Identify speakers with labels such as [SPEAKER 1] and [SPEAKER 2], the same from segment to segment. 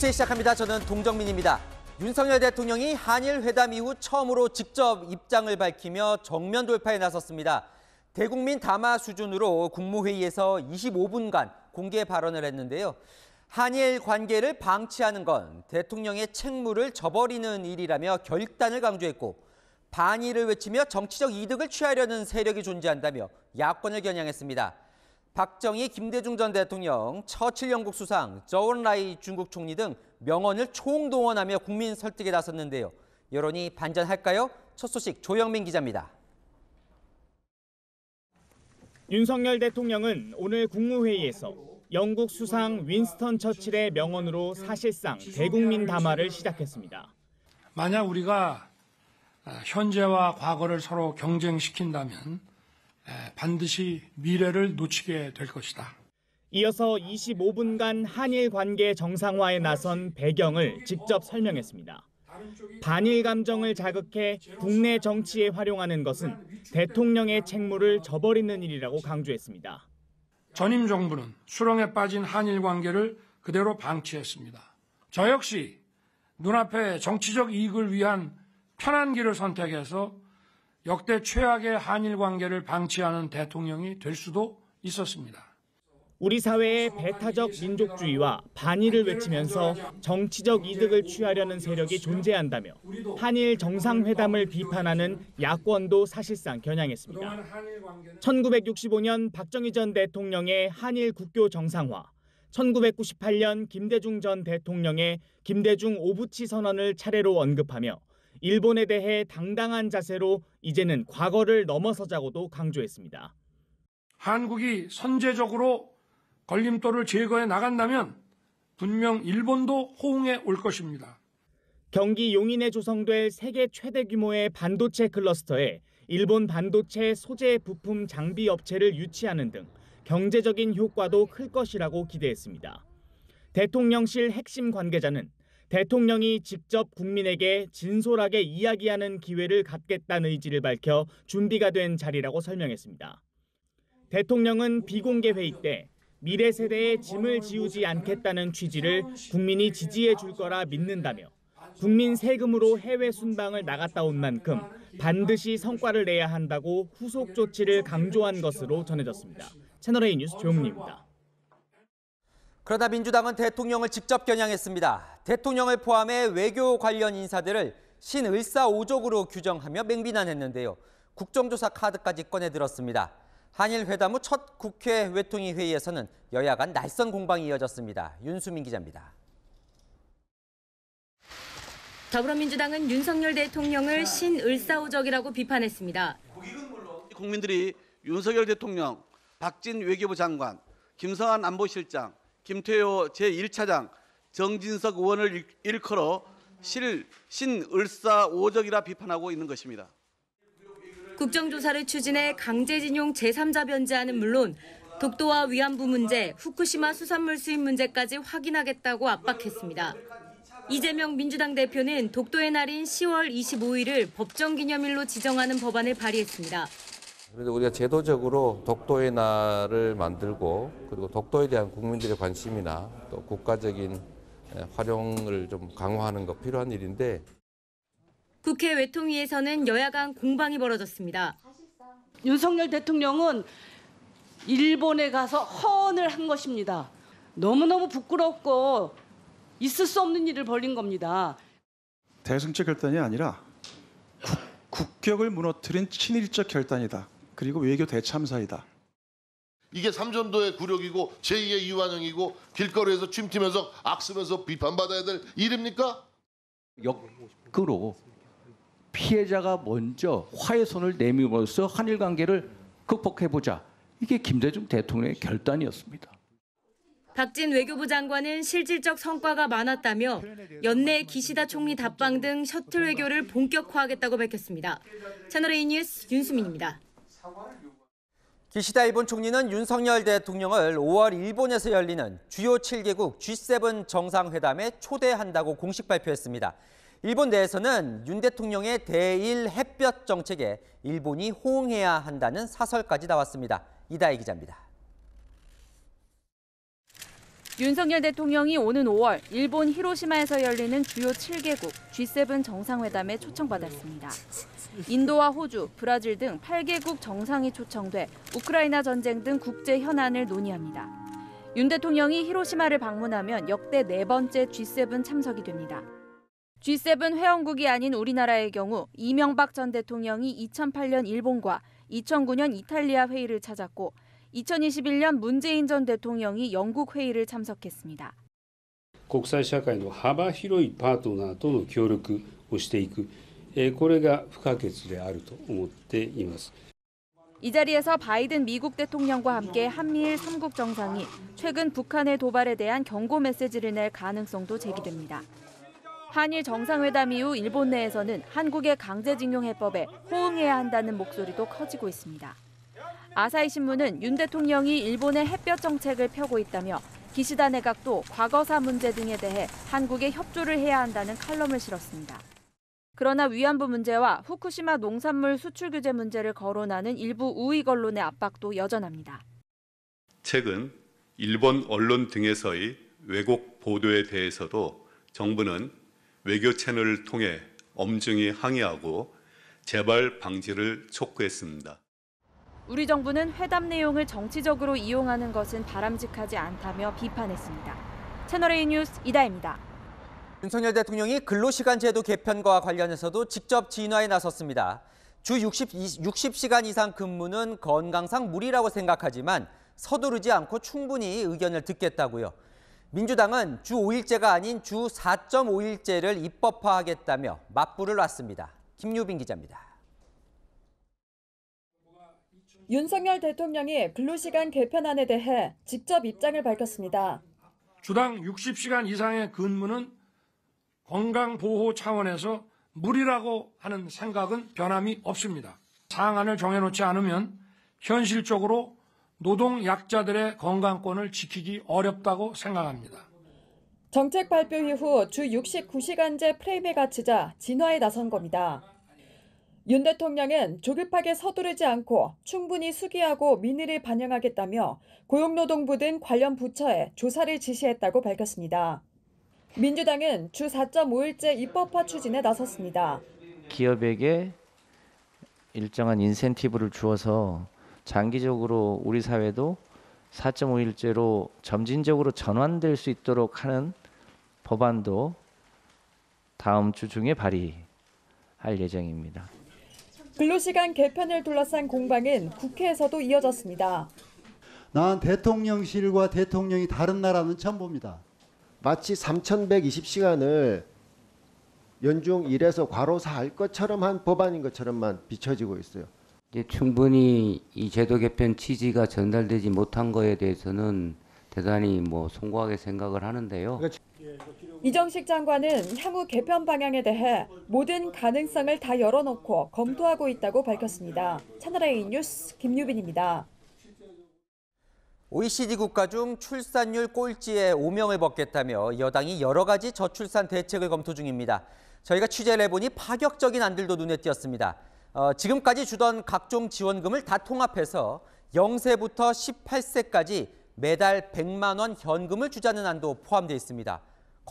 [SPEAKER 1] 뉴스에 시작합니다. 저는 동정민입니다. 윤석열 대통령이 한일 회담 이후 처음으로 직접 입장을 밝히며 정면 돌파에 나섰습니다. 대국민 담화 수준으로 국무회의에서 25분간 공개 발언을 했는데요. 한일 관계를 방치하는 건 대통령의 책무를 저버리는 일이라며 결단을 강조했고 반일을 외치며 정치적 이득을 취하려는 세력이 존재한다며 야권을 겨냥했습니다. 박정희, 김대중 전 대통령, 처칠 영국 수상, 저원 라이 중국 총리 등 명언을 총동원하며 국민 설득에 나섰는데요. 여론이 반전할까요? 첫 소식 조영민 기자입니다.
[SPEAKER 2] 윤석열 대통령은 오늘 국무회의에서 영국 수상 윈스턴 처칠의 명언으로 사실상 대국민 담화를 시작했습니다.
[SPEAKER 3] 만약 우리가 현재와 과거를 서로 경쟁시킨다면 반드시 미래를 놓치게 될 것이다.
[SPEAKER 2] 이어서 25분간 한일 관계 정상화에 나선 배경을 직접 설명했습니다. 반일 감정을 자극해 국내 정치에 활용하는 것은 대통령의 책무를 저버리는 일이라고 강조했습니다.
[SPEAKER 3] 전임 정부는 수렁에 빠진 한일 관계를 그대로 방치했습니다. 저 역시 눈앞에 정치적 이익을 위한 편한 길을 선택해서 역대 최악의 한일 관계를 방치하는 대통령이 될 수도 있었습니다.
[SPEAKER 2] 우리 사회의 배타적 민족주의와 반일을 외치면서 정치적 이득을 취하려는 세력이 존재한다며 한일 정상회담을 비판하는 야권도 사실상 겨냥했습니다. 1965년 박정희 전 대통령의 한일 국교 정상화, 1998년 김대중 전 대통령의 김대중 오부치 선언을 차례로 언급하며 일본에 대해 당당한 자세로 이제는 과거를 넘어서자고도 강조했습니다.
[SPEAKER 3] 한국이 선제적으로 걸림돌을 제거해 나간다면 분명 일본도 호응해 올 것입니다.
[SPEAKER 2] 경기 용인에 조성될 세계 최대 규모의 반도체 클러스터에 일본 반도체 소재 부품 장비 업체를 유치하는 등 경제적인 효과도 클 것이라고 기대했습니다. 대통령실 핵심 관계자는 대통령이 직접 국민에게 진솔하게 이야기하는 기회를 갖겠다는 의지를 밝혀 준비가 된 자리라고 설명했습니다. 대통령은 비공개 회의 때 미래 세대의 짐을 지우지 않겠다는 취지를 국민이 지지해 줄 거라 믿는다며 국민 세금으로 해외 순방을 나갔다 온 만큼 반드시 성과를 내야 한다고 후속 조치를 강조한 것으로 전해졌습니다. 채널A 뉴스 조영민입니다.
[SPEAKER 1] 그러다 민주당은 대통령을 직접 겨냥했습니다. 대통령을 포함해 외교 관련 인사들을 신을사오족으로 규정하며 맹비난했는데요. 국정조사 카드까지 꺼내들었습니다. 한일 회담 후 첫 국회 외통위 회의에서는 여야 간 날선 공방이 이어졌습니다. 윤수민 기자입니다.
[SPEAKER 4] 더불어민주당은 윤석열 대통령을 신을사오적이라고 비판했습니다.
[SPEAKER 5] 국민들이 윤석열 대통령, 박진 외교부 장관, 김성한 안보실장, 김태호 제1차장, 정진석 의원을 일컬어 실, 신을사오적이라 비판하고 있는 것입니다.
[SPEAKER 4] 국정조사를 추진해 강제징용 제3자 변제안은 물론 독도와 위안부 문제, 후쿠시마 수산물 수입 문제까지 확인하겠다고 압박했습니다. 이재명 민주당 대표는 독도의 날인 10월 25일을 법정기념일로 지정하는 법안을 발의했습니다.
[SPEAKER 6] 그래서 우리가 제도적으로 독도의 날을 만들고 그리고 독도에 대한 국민들의 관심이나 또 국가적인 활용을 좀 강화하는 거 필요한 일인데
[SPEAKER 4] 국회 외통위에서는 여야 간 공방이 벌어졌습니다.
[SPEAKER 7] 윤석열 대통령은 일본에 가서 허언을 한 것입니다. 너무너무 부끄럽고 있을 수 없는 일을 벌린 겁니다.
[SPEAKER 8] 대승적 결단이 아니라 국, 격을 무너뜨린 친일적 결단이다. 그리고 외교 대참사이다.
[SPEAKER 9] 이게 삼전도의 굴욕이고 제2의 이완영이고 길거리에서 침튀면서 악쓰면서 비판받아야 될 일입니까?
[SPEAKER 10] 역으로 피해자가 먼저 화해 손을 내밀어서 한일 관계를 극복해보자. 이게 김대중 대통령의 결단이었습니다.
[SPEAKER 4] 박진 외교부 장관은 실질적 성과가 많았다며 연내 기시다 총리 답방 등 셔틀 외교를 본격화하겠다고 밝혔습니다. 채널A 뉴스 윤수민입니다.
[SPEAKER 1] 기시다 일본 총리는 윤석열 대통령을 5월 일본에서 열리는 주요 7개국 G7 정상회담에 초대한다고 공식 발표했습니다. 일본 내에서는 윤 대통령의 대일 햇볕 정책에 일본이 호응해야 한다는 사설까지 나왔습니다. 이다희 기자입니다.
[SPEAKER 4] 윤석열 대통령이 오는 5월 일본 히로시마에서 열리는 주요 7개국 G7 정상회담에 초청받았습니다. 인도와 호주, 브라질 등 8개국 정상이 초청돼 우크라이나 전쟁 등 국제 현안을 논의합니다. 윤 대통령이 히로시마를 방문하면 역대 네 번째 G7 참석이 됩니다. G7 회원국이 아닌 우리나라의 경우 이명박 전 대통령이 2008년 일본과 2009년 이탈리아 회의를 찾았고 2021년 문재인 전 대통령이 영국 회의를 참석했습니다.
[SPEAKER 11] 국제사회의 하바 히로이 파트너との 협력을
[SPEAKER 4] していくこれが不可欠であると思っています.이 자리에서 바이든 미국 대통령과 함께 한미일 3국 정상이 최근 북한의 도발에 대한 경고 메시지를 낼 가능성도 제기됩니다. 한일 정상회담 이후 일본 내에서는 한국의 강제징용 해법에 호응해야 한다는 목소리도 커지고 있습니다. 아사히 신문은 윤 대통령이 일본의 햇볕 정책을 펴고 있다며 기시다 내각도 과거사 문제 등에 대해 한국에 협조를 해야 한다는 칼럼을 실었습니다. 그러나 위안부 문제와 후쿠시마 농산물 수출 규제 문제를 거론하는 일부 우익 언론의 압박도 여전합니다.
[SPEAKER 12] 최근 일본 언론 등에서의 왜곡 보도에 대해서도 정부는 외교 채널을 통해 엄중히 항의하고 재발 방지를 촉구했습니다.
[SPEAKER 4] 우리 정부는 회담 내용을 정치적으로 이용하는 것은 바람직하지 않다며 비판했습니다. 채널A 뉴스 이다입니다.
[SPEAKER 1] 윤석열 대통령이 근로시간 제도 개편과 관련해서도 직접 진화에 나섰습니다. 주 60, 60시간 이상 근무는 건강상 무리라고 생각하지만 서두르지 않고 충분히 의견을 듣겠다고요. 민주당은 주 5일제가 아닌 주 4.5일제를 입법화하겠다며 맞불을 놨습니다. 김유빈 기자입니다.
[SPEAKER 13] 윤석열 대통령이 근로시간 개편안에 대해 직접 입장을 밝혔습니다.
[SPEAKER 3] 주당 60시간 이상의 근무는 건강보호 차원에서 무리라고 하는 생각은 변함이 없습니다. 상한을 정해놓지 않으면 현실적으로 노동 약자들의 건강권을 지키기 어렵다고 생각합니다.
[SPEAKER 13] 정책 발표 이후 주 69시간제 프레임에 갇히자 진화에 나선 겁니다. 윤 대통령은 조급하게 서두르지 않고 충분히 수기하고 민의를 반영하겠다며 고용노동부 등 관련 부처에 조사를 지시했다고 밝혔습니다. 민주당은 주 4.5일제 입법화 추진에 나섰습니다.
[SPEAKER 14] 기업에게 일정한 인센티브를 주어서 장기적으로 우리 사회도 4.5일제로 점진적으로 전환될 수 있도록 하는 법안도 다음 주 중에 발의할 예정입니다.
[SPEAKER 13] 근로시간 개편을 둘러싼 공방은 국회에서도 이어졌습니다.
[SPEAKER 15] 난 대통령실과 대통령이 다른 나라는 처음 봅니다.
[SPEAKER 16] 마치 3,120시간을 연중 일해서 과로사할 것처럼 한 법안인 것처럼만 비춰지고 있어요.
[SPEAKER 17] 이제 충분히 이 제도 개편 취지가 전달되지 못한 거에 대해서는 대단히 뭐 송구하게 생각을 하는데요.
[SPEAKER 13] 이정식 장관은 향후 개편 방향에 대해 모든 가능성을 다 열어놓고 검토하고 있다고 밝혔습니다. 채널A 뉴스 김유빈입니다.
[SPEAKER 1] OECD 국가 중 출산율 꼴찌에 오명을 벗겠다며 여당이 여러 가지 저출산 대책을 검토 중입니다. 저희가 취재를 해보니 파격적인 안들도 눈에 띄었습니다. 어, 지금까지 주던 각종 지원금을 다 통합해서 0세부터 18세까지 매달 100만 원 현금을 주자는 안도 포함되어 있습니다.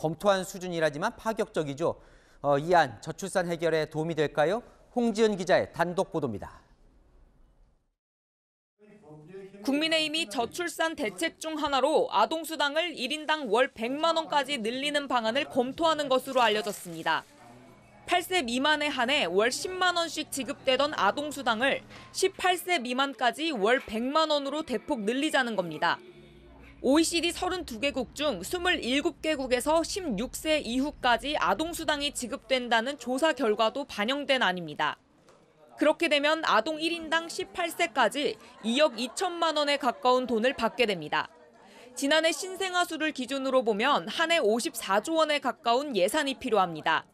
[SPEAKER 1] 검토한 수준이라지만 파격적이죠. 어, 이안 저출산 해결에 도움이 될까요? 홍지은 기자의 단독 보도입니다.
[SPEAKER 18] 국민의힘이 저출산 대책 중 하나로 아동수당을 1인당 월 100만 원까지 늘리는 방안을 검토하는 것으로 알려졌습니다. 8세 미만에 한해 월 10만 원씩 지급되던 아동수당을 18세 미만까지 월 100만 원으로 대폭 늘리자는 겁니다. OECD 32개국 중 27개국에서 16세 이후까지 아동수당이 지급된다는 조사 결과도 반영된 안입니다. 그렇게 되면 아동 1인당 18세까지 2억 2천만 원에 가까운 돈을 받게 됩니다. 지난해 신생아 수를 기준으로 보면 한 해 54조 원에 가까운 예산이 필요합니다.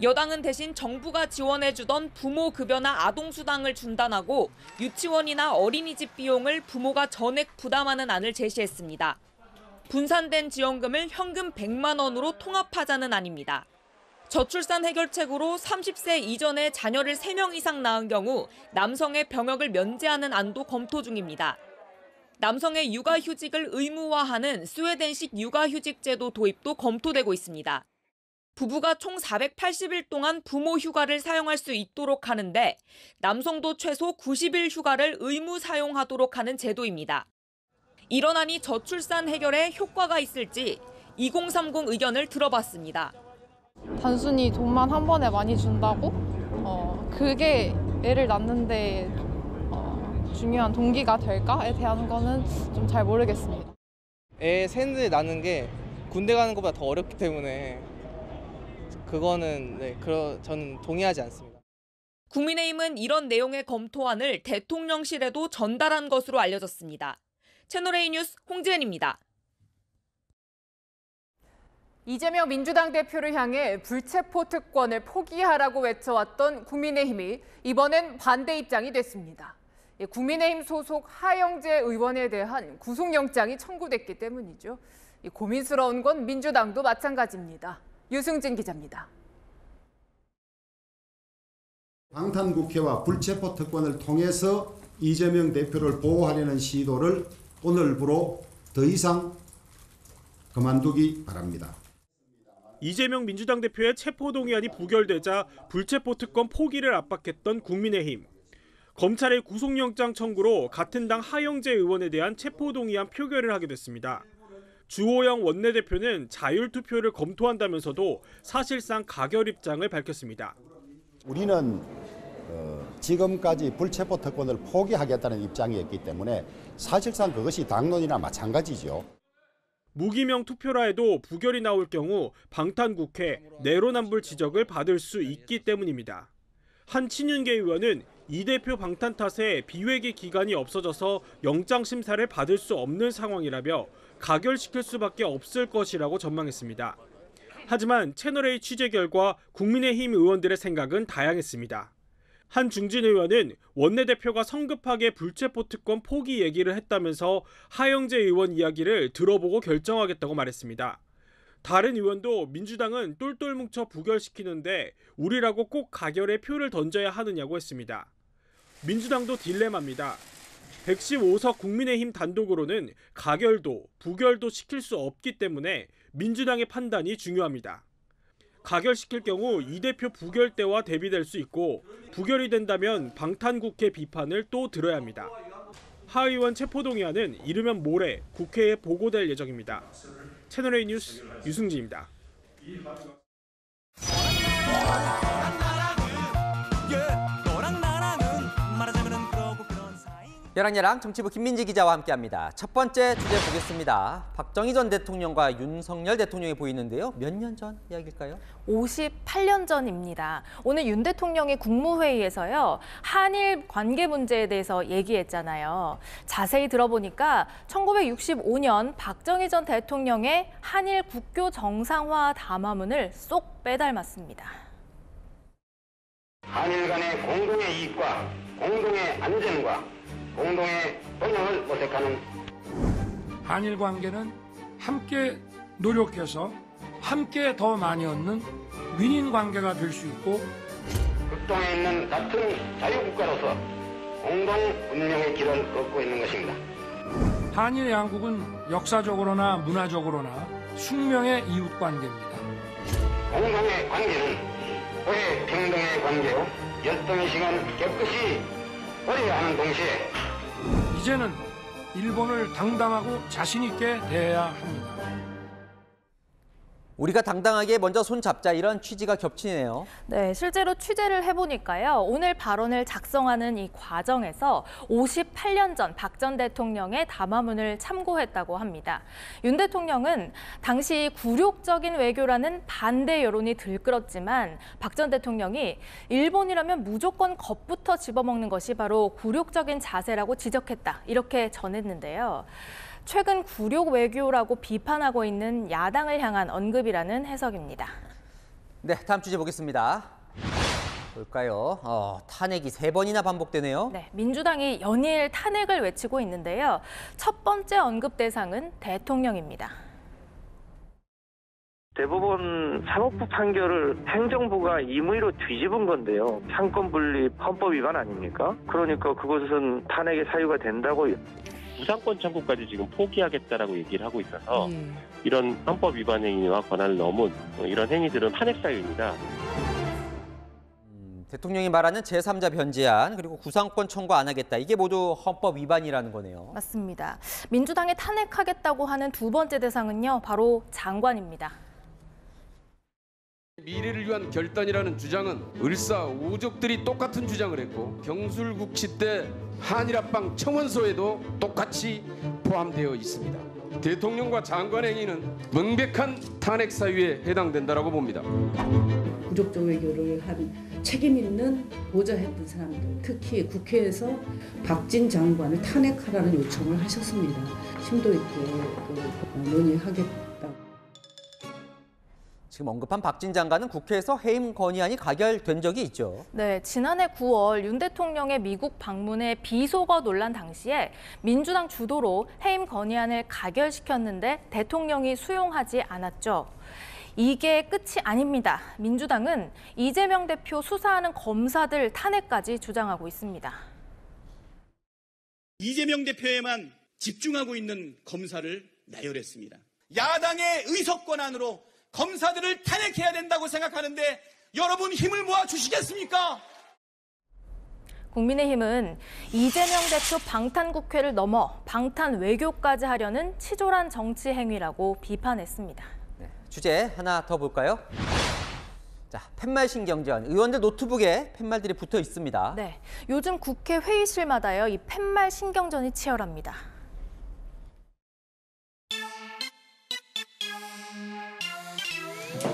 [SPEAKER 18] 여당은 대신 정부가 지원해주던 부모 급여나 아동수당을 중단하고 유치원이나 어린이집 비용을 부모가 전액 부담하는 안을 제시했습니다. 분산된 지원금을 현금 100만 원으로 통합하자는 안입니다. 저출산 해결책으로 30세 이전에 자녀를 3명 이상 낳은 경우 남성의 병역을 면제하는 안도 검토 중입니다. 남성의 육아휴직을 의무화하는 스웨덴식 육아휴직 제도 도입도 검토되고 있습니다. 부부가 총 480일 동안 부모 휴가를 사용할 수 있도록 하는데 남성도 최소 90일 휴가를 의무 사용하도록 하는 제도입니다. 이런 안이 저출산 해결에 효과가 있을지 2030 의견을 들어봤습니다.
[SPEAKER 19] 단순히 돈만 한 번에 많이 준다고 어, 그게 애를 낳는데 어, 중요한 동기가 될까에 대한 거는 좀 잘 모르겠습니다.
[SPEAKER 20] 애 셋을 낳는 게 군대 가는 것보다 더 어렵기 때문에 그거는 네, 그러, 저는 동의하지 않습니다.
[SPEAKER 18] 국민의힘은 이런 내용의 검토안을 대통령실에도 전달한 것으로 알려졌습니다. 채널A 뉴스 홍지은입니다.
[SPEAKER 21] 이재명 민주당 대표를 향해 불체포 특권을 포기하라고 외쳐왔던 국민의힘이 이번엔 반대 입장이 됐습니다. 예, 국민의힘 소속 하영재 의원에 대한 구속영장이 청구됐기 때문이죠. 고민스러운 건 민주당도 마찬가지입니다. 유승진 기자입니다.
[SPEAKER 22] 방탄국회와 불체포 특권을 통해서 이재명 대표를 보호하려는 시도를 오늘부로 더 이상 그만두기 바랍니다.
[SPEAKER 23] 이재명 민주당 대표의 체포동의안이 부결되자 불체포 특권 포기를 압박했던 국민의힘. 검찰의 구속영장 청구로 같은 당 하영재 의원에 대한 체포동의안 표결을 하게 됐습니다. 주호영 원내대표는 자율투표를 검토한다면서도 사실상 가결 입장을 밝혔습니다.
[SPEAKER 24] 우리는 어, 지금까지 불체포 특권을 포기하겠다는 입장이었기 때문에 사실상 그것이 당론이나 마찬가지죠.
[SPEAKER 23] 무기명 투표라 해도 부결이 나올 경우 방탄국회 내로남불 지적을 받을 수 있기 때문입니다. 한 친윤계 의원은 이 대표 방탄 탓에 비회기 기간이 없어져서 영장 심사를 받을 수 없는 상황이라며 가결시킬 수밖에 없을 것이라고 전망했습니다. 하지만 채널A 취재 결과 국민의힘 의원들의 생각은 다양했습니다. 한 중진 의원은 원내대표가 성급하게 불체포 특권 포기 얘기를 했다면서 하영재 의원 이야기를 들어보고 결정하겠다고 말했습니다. 다른 의원도 민주당은 똘똘 뭉쳐 부결시키는데 우리라고 꼭 가결에 표를 던져야 하느냐고 했습니다. 민주당도 딜레마입니다. 115석 국민의힘 단독으로는 가결도 부결도 시킬 수 없기 때문에 민주당의 판단이 중요합니다. 가결시킬 경우 이 대표 부결 때와 대비될 수 있고 부결이 된다면 방탄국회 비판을 또 들어야 합니다. 하 의원 체포동의안은 이르면 모레 국회에 보고될 예정입니다. 채널A 뉴스 유승진입니다.
[SPEAKER 1] 열랑열랑 정치부 김민지 기자와 함께합니다. 첫 번째 주제 보겠습니다. 박정희 전 대통령과 윤석열 대통령이 보이는데요. 몇 년 전 이야기일까요?
[SPEAKER 25] 58년 전입니다. 오늘 윤 대통령이 국무회의에서요. 한일 관계 문제에 대해서 얘기했잖아요. 자세히 들어보니까 1965년 박정희 전 대통령의 한일 국교 정상화 담화문을 쏙 빼닮았습니다.
[SPEAKER 26] 한일 간의 공동의 이익과 공동의 안전과 공동의 번영을 모색하는
[SPEAKER 3] 한일 관계는 함께 노력해서 함께 더 많이 얻는 윈윈 관계가 될 수 있고
[SPEAKER 26] 극동에 있는 같은 자유국가로서 공동 운명의 길을 걷고 있는 것입니다.
[SPEAKER 3] 한일 양국은 역사적으로나 문화적으로나 숙명의 이웃 관계입니다.
[SPEAKER 26] 공동의 관계는 고해 평등의 관계요 열등의 시간 깨끗이 버려야 하는 동시에
[SPEAKER 3] 이제는 일본을 당당하고 자신 있게 대해야 합니다.
[SPEAKER 1] 우리가 당당하게 먼저 손 잡자 이런 취지가 겹치네요.
[SPEAKER 25] 네, 실제로 취재를 해보니까요. 오늘 발언을 작성하는 이 과정에서 58년 전 박 전 대통령의 담화문을 참고했다고 합니다. 윤 대통령은 당시 굴욕적인 외교라는 반대 여론이 들끓었지만 박 전 대통령이 일본이라면 무조건 겁부터 집어먹는 것이 바로 굴욕적인 자세라고 지적했다. 이렇게 전했는데요. 최근 굴욕 외교라고 비판하고 있는 야당을 향한 언급이라는 해석입니다.
[SPEAKER 1] 네, 다음 주제 보겠습니다. 볼까요? 어, 탄핵이 세 번이나 반복되네요.
[SPEAKER 25] 네, 민주당이 연일 탄핵을 외치고 있는데요. 첫 번째 언급 대상은 대통령입니다.
[SPEAKER 27] 대법원 사법부 판결을 행정부가 임의로 뒤집은 건데요. 삼권 분립 헌법 위반 아닙니까? 그러니까 그것은 탄핵의 사유가 된다고 구상권 청구까지 지금 포기하겠다라고 얘기를 하고 있어서
[SPEAKER 21] 예.
[SPEAKER 27] 이런 헌법 위반 행위와 권한을 넘은 어, 이런 행위들은 탄핵 사유입니다.
[SPEAKER 1] 대통령이 말하는 제3자 변제안 그리고 구상권 청구 안 하겠다. 이게 모두 헌법 위반이라는 거네요.
[SPEAKER 25] 맞습니다. 민주당이 탄핵하겠다고 하는 두 번째 대상은요, 바로 장관입니다.
[SPEAKER 28] 미래를 위한 결단이라는 주장은 을사 오족들이 똑같은 주장을 했고 경술국치 때 한일합방 청원서에도 똑같이 포함되어 있습니다. 대통령과 장관 행위는 명백한 탄핵 사유에 해당된다라고 봅니다.
[SPEAKER 29] 부족적 외교를 한 책임 있는 보좌했던 사람들, 특히 국회에서 박진 장관을 탄핵하라는 요청을 하셨습니다. 심도 있게 그 논의하겠다.
[SPEAKER 1] 지금 언급한 박진 장관은 국회에서 해임 건의안이 가결된 적이 있죠.
[SPEAKER 25] 네, 지난해 9월 윤 대통령의 미국 방문의 비속어 논란 당시에 민주당 주도로 해임 건의안을 가결시켰는데 대통령이 수용하지 않았죠. 이게 끝이 아닙니다. 민주당은 이재명 대표 수사하는 검사들 탄핵까지 주장하고 있습니다.
[SPEAKER 30] 이재명 대표에만 집중하고 있는 검사를 나열했습니다. 야당의 의석 권한으로 검사들을 탄핵해야 된다고 생각하는데 여러분 힘을 모아 주시겠습니까?
[SPEAKER 25] 국민의힘은 이재명 대표 방탄 국회를 넘어 방탄 외교까지 하려는 치졸한 정치 행위라고 비판했습니다.
[SPEAKER 1] 주제 하나 더 볼까요? 자, 팻말 신경전. 의원들 노트북에 팻말들이 붙어 있습니다.
[SPEAKER 25] 네, 요즘 국회 회의실마다요 이 팻말 신경전이 치열합니다.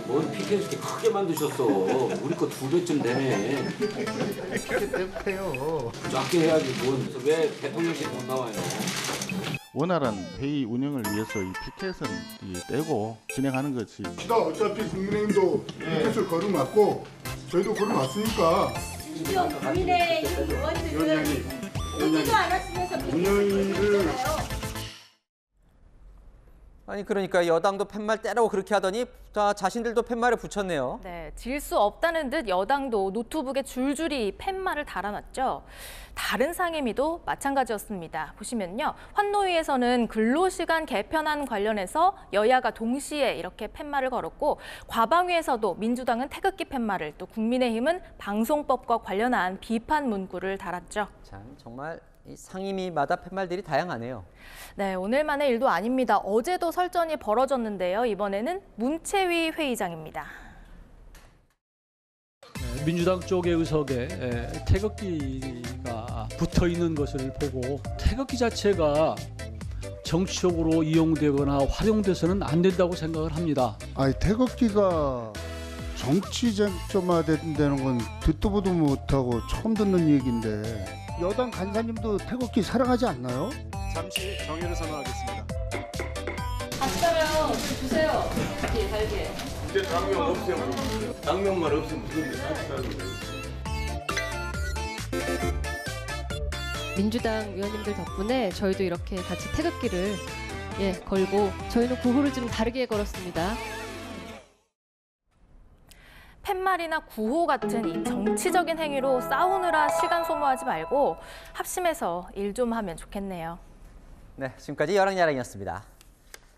[SPEAKER 17] 뭘 PK 이렇게 크게 만드셨어. 우리 거 두 배쯤 되네.
[SPEAKER 31] 요
[SPEAKER 17] 작게 해야지 뭔. 왜 대통령실 못 나와요?
[SPEAKER 31] 원활한 회의 운영을 위해서 이 피켓은 이 떼고 진행하는 것이
[SPEAKER 32] 시다 어차피 국민의힘도 피켓을 걸어놨고 저희도 걸어놨으니까
[SPEAKER 33] 심지어 국민의힘 의원들은 오지도 않았으면서
[SPEAKER 32] 운영위를
[SPEAKER 1] 아 니 그러니까 여당도 팻말 떼라고 그렇게 하더니 자, 자신들도 팻말을 붙였네요.
[SPEAKER 25] 네, 질 수 없다는 듯 여당도 노트북에 줄줄이 팻말을 달아놨죠. 다른 상임위도 마찬가지였습니다. 보시면요. 환노위에서는 근로시간 개편안 관련해서 여야가 동시에 이렇게 팻말을 걸었고 과방위에서도 민주당은 태극기 팻말을 또 국민의힘은 방송법과 관련한 비판 문구를 달았죠.
[SPEAKER 1] 참 정말 이 상임위마다 팻말들이 다양하네요.
[SPEAKER 25] 네, 오늘만의 일도 아닙니다. 어제도 설전이 벌어졌는데요. 이번에는 문채위 회의장입니다.
[SPEAKER 34] 민주당 쪽의 의석에 에, 태극기가 붙어 있는 것을 보고 태극기 자체가 정치적으로 이용되거나 활용돼서는 안 된다고 생각을 합니다.
[SPEAKER 31] 아니 태극기가 정치 쟁점화된다는 건 듣도 보도 못하고 처음 듣는 얘기인데 여당 간사님도 태극기 사랑하지 않나요?
[SPEAKER 35] 잠시 정의를 선언하겠습니다.
[SPEAKER 25] 아시잖아요. 주세요. 달게, 달게.
[SPEAKER 28] 이제 당명 없애요. 당명만 없으면 무슨
[SPEAKER 36] 민주당 의원님들 덕분에 저희도 이렇게 같이 태극기를 예, 걸고 저희는 구호를 좀 다르게 걸었습니다.
[SPEAKER 25] 팻말이나 구호 같은 이 정치적인 행위로 싸우느라 시간 소모하지 말고 합심해서 일 좀 하면 좋겠네요.
[SPEAKER 1] 네, 지금까지 여랑야랑이었습니다.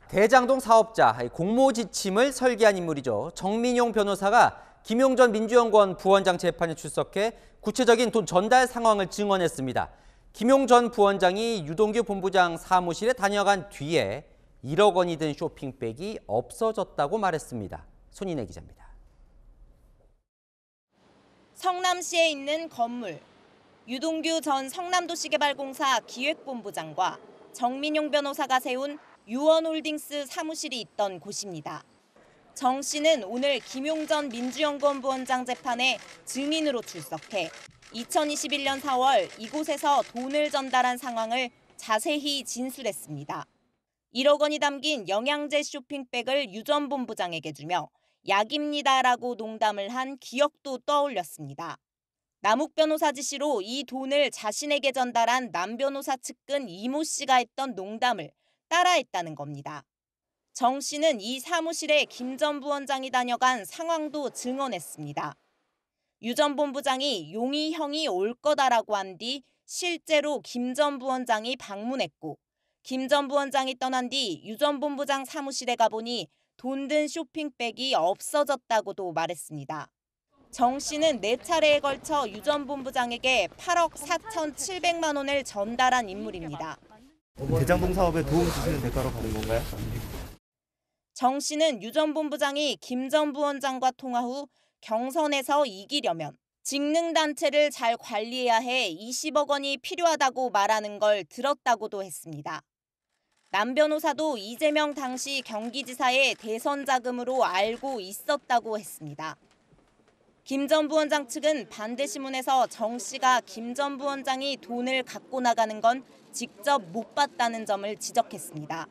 [SPEAKER 1] 대장동 사업자 공모 지침을 설계한 인물이죠. 정민용 변호사가 김용전 민주연구원 부원장 재판에 출석해 구체적인 돈 전달 상황을 증언했습니다. 김용전 부원장이 유동규 본부장 사무실에 다녀간 뒤에 1억 원이 든 쇼핑백이 없어졌다고 말했습니다. 손인혜 기자입니다.
[SPEAKER 37] 성남시에 있는 건물. 유동규 전 성남도시개발공사 기획본부장과 정민용 변호사가 세운 유원홀딩스 사무실이 있던 곳입니다. 정 씨는 오늘 김용전 민주연구원 부원장 재판에 증인으로 출석해 2021년 4월 이곳에서 돈을 전달한 상황을 자세히 진술했습니다. 1억 원이 담긴 영양제 쇼핑백을 유 전 본부장에게 주며 약입니다라고 농담을 한 기억도 떠올렸습니다. 남욱 변호사 지시로 이 돈을 자신에게 전달한 남 변호사 측근 이모 씨가 했던 농담을 따라했다는 겁니다. 정 씨는 이 사무실에 김 전 부원장이 다녀간 상황도 증언했습니다. 유 전 본부장이 용희 형이 올 거다라고 한 뒤 실제로 김 전 부원장이 방문했고 김 전 부원장이 떠난 뒤 유 전 본부장 사무실에 가보니 돈 든 쇼핑백이 없어졌다고도 말했습니다. 정 씨는 네 차례에 걸쳐 유 전 본부장에게 8억 4,700만 원을 전달한 인물입니다.
[SPEAKER 38] 대장동 사업에 도움 주시는 대가로 받은 건가요?
[SPEAKER 37] 정 씨는 유 전 본부장이 김 전 부원장과 통화 후 경선에서 이기려면 직능단체를 잘 관리해야 해 20억 원이 필요하다고 말하는 걸 들었다고도 했습니다. 남 변호사도 이재명 당시 경기지사의 대선 자금으로 알고 있었다고 했습니다. 김 전 부원장 측은 반대 신문에서 정 씨가 김 전 부원장이 돈을 갖고 나가는 건 직접 못 봤다는 점을 지적했습니다.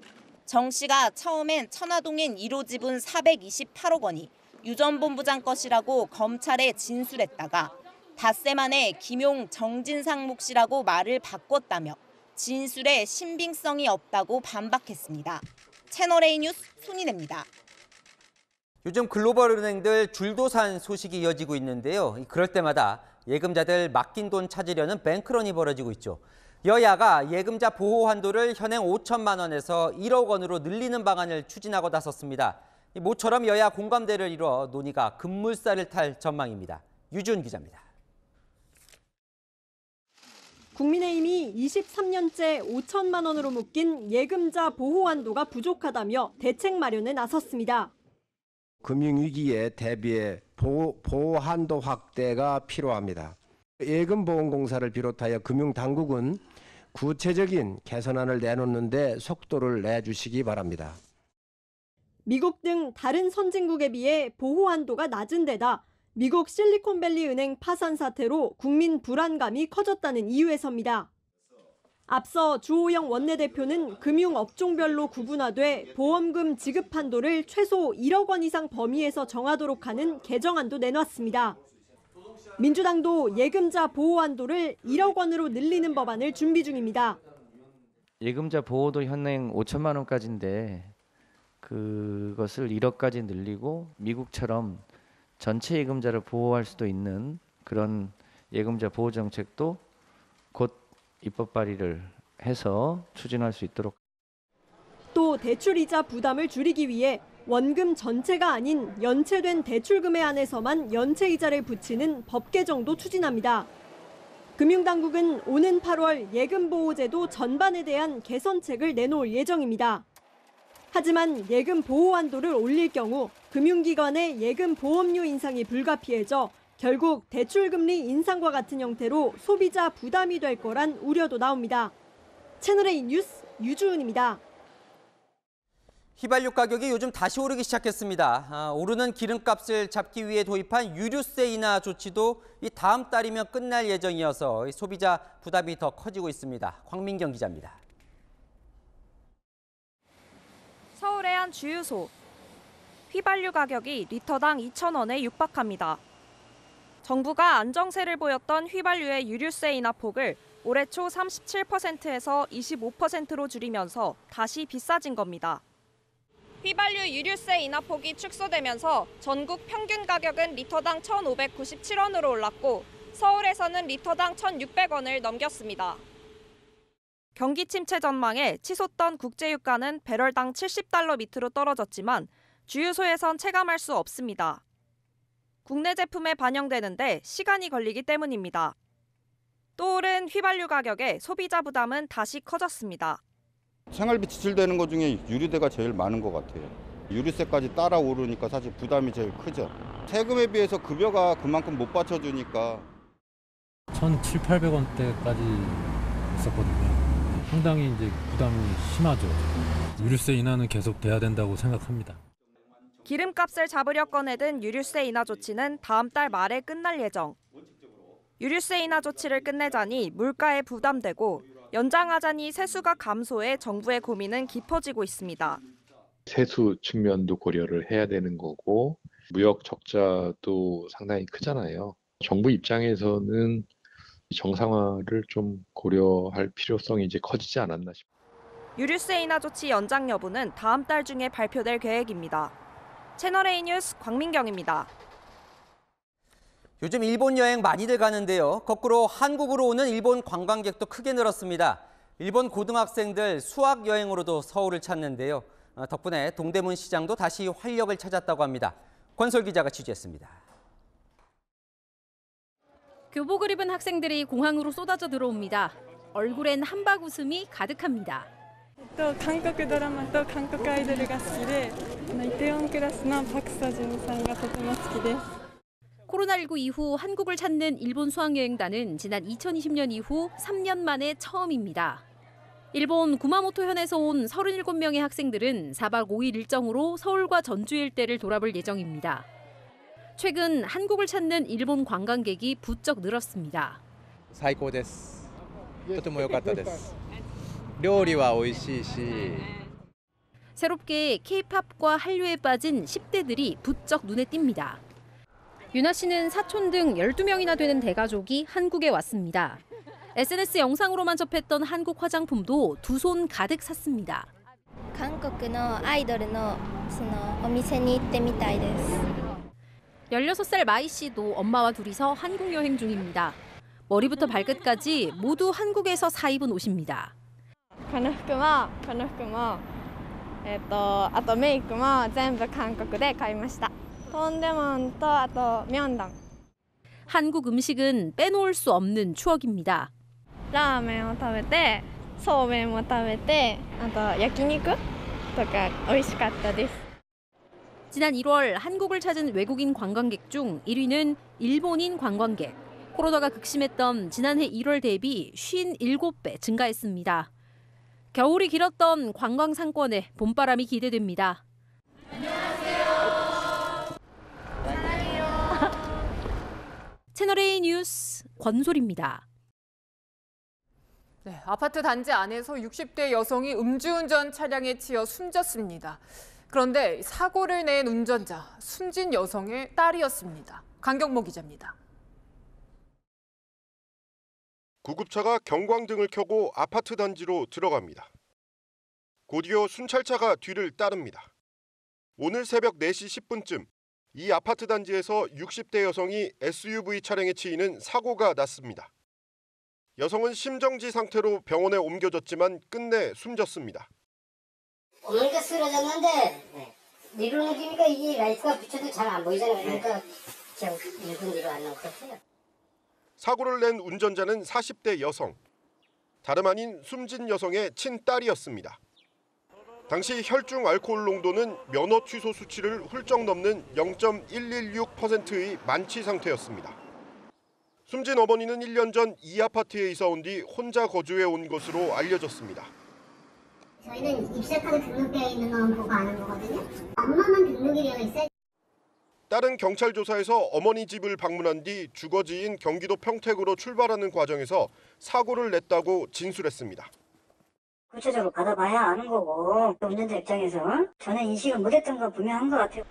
[SPEAKER 37] 정 씨가 처음엔 천화동인 1호 지분 428억 원이 유 전 본부장 것이라고 검찰에 진술했다가 닷새 만에 김용 정진상 몫이라고 말을 바꿨다며 진술에 신빙성이 없다고 반박했습니다. 채널A 뉴스 손인혜입니다.
[SPEAKER 1] 요즘 글로벌 은행들 줄도 산 소식이 이어지고 있는데요. 그럴 때마다 예금자들 맡긴 돈 찾으려는 뱅크런이 벌어지고 있죠. 여야가 예금자 보호 한도를 현행 5천만 원에서 1억 원으로 늘리는 방안을 추진하고 나섰습니다. 모처럼 여야 공감대를 이뤄 논의가 급물살을 탈 전망입니다. 유준 기자입니다.
[SPEAKER 39] 국민의힘이 23년째 5천만 원으로 묶인 예금자 보호 한도가 부족하다며 대책 마련에 나섰습니다.
[SPEAKER 40] 금융위기에 대비해 보호, 보호 한도 확대가 필요합니다. 예금보험공사를 비롯하여 금융당국은 구체적인 개선안을 내놓는데 속도를 내주시기 바랍니다.
[SPEAKER 39] 미국 등 다른 선진국에 비해 보호 한도가 낮은 데다 미국 실리콘밸리 은행 파산 사태로 국민 불안감이 커졌다는 이유에서입니다. 앞서 주호영 원내대표는 금융업종별로 구분화돼 보험금 지급 한도를 최소 1억 원 이상 범위에서 정하도록 하는 개정안도 내놨습니다. 민주당도 예금자 보호 한도를 1억 원으로 늘리는 법안을 준비 중입니다.
[SPEAKER 7] 예금자 보호도 현행 5천만 원까지인데 그것을 1억까지 늘리고 미국처럼 전체 예금자를 보호할 수도 있는 그런 예금자 보호 정책도 곧 입법 발의를 해서 추진할 수 있도록
[SPEAKER 39] 또 대출이자 부담을 줄이기 위해 원금 전체가 아닌 연체된 대출금에 한해서만 연체이자를 붙이는 법 개정도 추진합니다. 금융당국은 오는 8월 예금보호제도 전반에 대한 개선책을 내놓을 예정입니다. 하지만 예금 보호 한도를 올릴 경우 금융기관의 예금 보험료 인상이 불가피해져 결국 대출금리 인상과 같은 형태로 소비자 부담이 될 거란 우려도 나옵니다. 채널A 뉴스 유주은입니다.
[SPEAKER 1] 휘발유 가격이 요즘 다시 오르기 시작했습니다. 아, 오르는 기름값을 잡기 위해 도입한 유류세 인하 조치도 이 다음 달이면 끝날 예정이어서 소비자 부담이 더 커지고 있습니다. 황민경 기자입니다.
[SPEAKER 41] 서울의 한 주유소. 휘발유 가격이 리터당 2,000원에 육박합니다. 정부가 안정세를 보였던 휘발유의 유류세 인하 폭을 올해 초 37%에서 25%로 줄이면서 다시 비싸진 겁니다. 휘발유 유류세 인하 폭이 축소되면서 전국 평균 가격은 리터당 1,597원으로 올랐고 서울에서는 리터당 1,600원을 넘겼습니다. 경기 침체 전망에 치솟던 국제유가는 배럴당 70달러 밑으로 떨어졌지만 주유소에선 체감할 수 없습니다. 국내 제품에 반영되는데 시간이 걸리기 때문입니다. 또 오른 휘발유 가격에 소비자 부담은 다시 커졌습니다.
[SPEAKER 8] 생활비 지출되는 것 중에 유류세가 제일 많은 것 같아요. 유류세까지 따라 오르니까 사실 부담이 제일 크죠. 세금에 비해서 급여가 그만큼 못 받쳐주니까.
[SPEAKER 42] 1,700, 800원대까지 있었거든요. 상당히 이제 부담이 심하죠. 유류세 인하는 계속 돼야 된다고 생각합니다.
[SPEAKER 41] 기름값을 잡으려 꺼내든 유류세 인하 조치는 다음 달 말에 끝날 예정. 유류세 인하 조치를 끝내자니 물가에 부담되고 연장하자니 세수가 감소해 정부의 고민은 깊어지고 있습니다.
[SPEAKER 43] 세수 측면도 고려를 해야 되는 거고 무역 적자도 상당히 크잖아요. 정부 입장에서는 정상화를 좀 고려할 필요성이 이제 커지지 않았나 싶습니다.
[SPEAKER 41] 유류세 인하 조치 연장 여부는 다음 달 중에 발표될 계획입니다. 채널A 뉴스 광민경입니다.
[SPEAKER 1] 요즘 일본 여행 많이들 가는데요. 거꾸로 한국으로 오는 일본 관광객도 크게 늘었습니다. 일본 고등학생들 수학 여행으로도 서울을 찾는데요. 어, 덕분에 동대문 시장도 다시 활력을 찾았다고 합니다. 권솔 기자가 취재했습니다.
[SPEAKER 44] 교복을 입은 학생들이 공항으로 쏟아져 들어옵니다. 얼굴엔 한박 웃음이 가득합니다.
[SPEAKER 45] と韓国ドラマと韓国アイドルが好きであのイテウォンクラスのパク・ソジュンさんがとても好きです
[SPEAKER 44] 코로나19 이후 한국을 찾는 일본 수학여행단은 지난 2020년 이후 3년 만에 처음입니다. 일본 구마모토현에서 온 37명의 학생들은 4박 5일 일정으로 서울과 전주 일대를 돌아볼 예정입니다. 최근 한국을 찾는 일본 관광객이 부쩍 늘었습니다.
[SPEAKER 46] 最高ですとても良かったです 料理は美味しいし
[SPEAKER 44] 새롭게 K-팝과 한류에 빠진 10대들이 부쩍 눈에 띕니다. 윤아 씨는 사촌 등 12명이나 되는 대가족이 한국에 왔습니다. SNS 영상으로만 접했던 한국 화장품도 두 손 가득 샀습니다.
[SPEAKER 47] 韓国のアイドルのそのお店に行ってみたいです
[SPEAKER 44] 16살 마이 씨도 엄마와 둘이서 한국 여행 중입니다. 머리부터 발끝까지 모두 한국에서 사 입은 옷입니다.
[SPEAKER 45] この服もこの服もえっ、とあとメイクも全部韓国で買いましたトンデモンとあとミョンドン
[SPEAKER 44] 한국 음식은 빼놓을 수 없는 추억입니다.
[SPEAKER 45] ラーメンを食べてそうめんも食べてあと焼肉とか美味しかったです
[SPEAKER 44] 지난 1월 한국을 찾은 외국인 관광객 중 1위는 일본인 관광객. 코로나가 극심했던 지난해 1월 대비 57배 증가했습니다. 겨울이 길었던 관광 상권에 봄바람이 기대됩니다. 채널A 뉴스 권솔입니다.
[SPEAKER 48] 네, 아파트 단지 안에서 60대 여성이 음주운전 차량에 치여 숨졌습니다. 그런데 사고를 낸 운전자, 숨진 여성의 딸이었습니다. 강경모 기자입니다.
[SPEAKER 8] 구급차가 경광등을 켜고 아파트 단지로 들어갑니다. 곧이어 순찰차가 뒤를 따릅니다. 오늘 새벽 4시 10분쯤 이 아파트 단지에서 60대 여성이 SUV 차량에 치이는 사고가 났습니다. 여성은 심정지 상태로 병원에 옮겨졌지만 끝내 숨졌습니다.
[SPEAKER 49] 어머니가 쓰러졌는데 뒤로 넘기니까 이게 라이트가 비춰도 잘 안 보이잖아요. 그러니까 저 1분 뒤로 안것 같아요.
[SPEAKER 8] 사고를 낸 운전자는 40대 여성. 다름 아닌 숨진 여성의 친딸이었습니다. 당시 혈중 알코올 농도는 면허 취소 수치를 훌쩍 넘는 0.116%의 만취 상태였습니다. 숨진 어머니는 1년 전 이 아파트에 이사 온 뒤 혼자 거주해 온 것으로 알려졌습니다.
[SPEAKER 49] 저희는 입사카드 등록되어 있는 것만 보고 아는 거거든요. 엄마만 등록이 되어 있어요.
[SPEAKER 8] 딸은 경찰 조사에서 어머니 집을 방문한 뒤 주거지인 경기도 평택으로 출발하는 과정에서 사고를 냈다고 진술했습니다.
[SPEAKER 49] 구체적으로 받아봐야 아는 거고 운전자 입장에서 저는 인식을 못했던 거 분명한 것 같아요.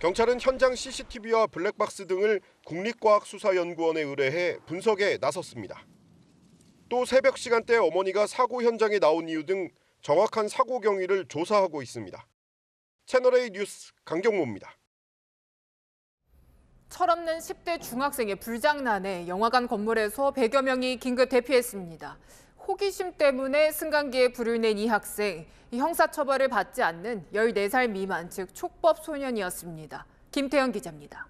[SPEAKER 8] 경찰은 현장 CCTV와 블랙박스 등을 국립과학수사연구원에 의뢰해 분석에 나섰습니다. 또 새벽 시간대 어머니가 사고 현장에 나온 이유 등 정확한 사고 경위를 조사하고 있습니다. 채널A 뉴스 강경모입니다.
[SPEAKER 48] 철없는 10대 중학생의 불장난에 영화관 건물에서 100여 명이 긴급 대피했습니다. 호기심 때문에 승강기에 불을 낸 이 학생, 이 형사처벌을 받지 않는 14살 미만, 즉 촉법 소년이었습니다. 김태현 기자입니다.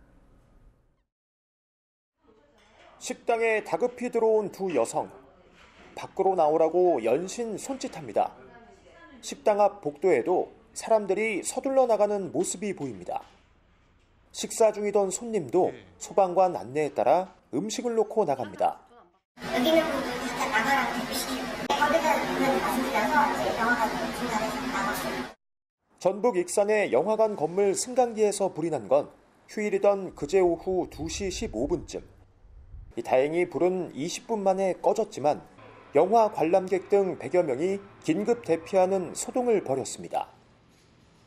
[SPEAKER 50] 식당에 다급히 들어온 두 여성. 밖으로 나오라고 연신 손짓합니다. 식당 앞 복도에도 사람들이 서둘러 나가는 모습이 보입니다. 식사 중이던 손님도 소방관 안내에 따라 음식을 놓고 나갑니다.
[SPEAKER 49] 여기 있는 분들 일단 나가라고 대피시키고 거기다 그냥 말씀드려서 이제 영화관 중간에서 나갔어요.
[SPEAKER 50] 전북 익산의 영화관 건물 승강기에서 불이 난 건 휴일이던 그제 오후 2시 15분쯤. 다행히 불은 20분 만에 꺼졌지만 영화 관람객 등 100여 명이 긴급 대피하는 소동을 벌였습니다.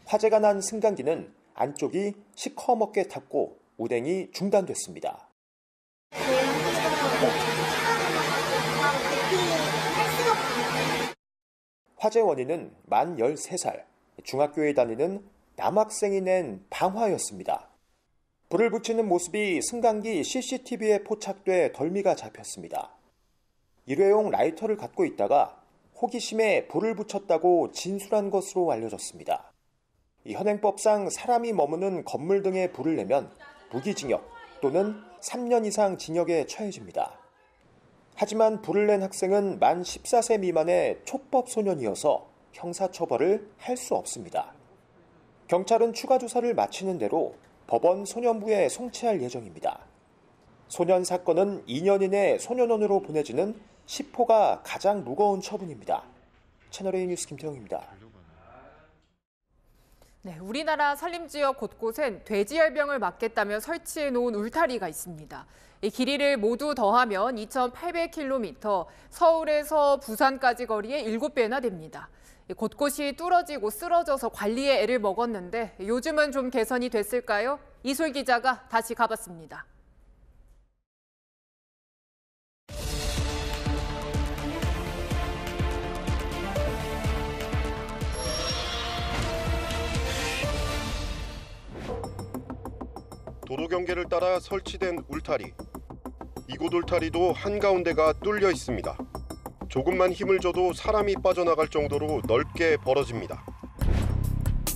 [SPEAKER 50] 화재가 난 승강기는 안쪽이 시커멓게 탔고 운행이 중단됐습니다. 화재 원인은 만 13살, 중학교에 다니는 남학생이 낸 방화였습니다. 불을 붙이는 모습이 승강기 CCTV에 포착돼 덜미가 잡혔습니다. 일회용 라이터를 갖고 있다가 호기심에 불을 붙였다고 진술한 것으로 알려졌습니다. 이 현행법상 사람이 머무는 건물 등에 불을 내면 무기징역 또는 3년 이상 징역에 처해집니다. 하지만 불을 낸 학생은 만 14세 미만의 촉법 소년이어서 형사처벌을 할 수 없습니다. 경찰은 추가 조사를 마치는 대로 법원 소년부에 송치할 예정입니다. 소년 사건은 2년 이내 소년원으로 보내지는 10호가 가장 무거운 처분입니다. 채널A 뉴스 김태형입니다.
[SPEAKER 48] 네, 우리나라 산림 지역 곳곳엔 돼지열병을 막겠다며 설치해 놓은 울타리가 있습니다. 이 길이를 모두 더하면 2,800km, 서울에서 부산까지 거리의 7배나 됩니다. 이 곳곳이 뚫어지고 쓰러져서 관리에 애를 먹었는데 요즘은 좀 개선이 됐을까요? 이솔 기자가 다시 가봤습니다.
[SPEAKER 8] 도로 경계를 따라 설치된 울타리. 이곳 울타리도 한가운데가 뚫려 있습니다. 조금만 힘을 줘도 사람이 빠져나갈 정도로 넓게 벌어집니다.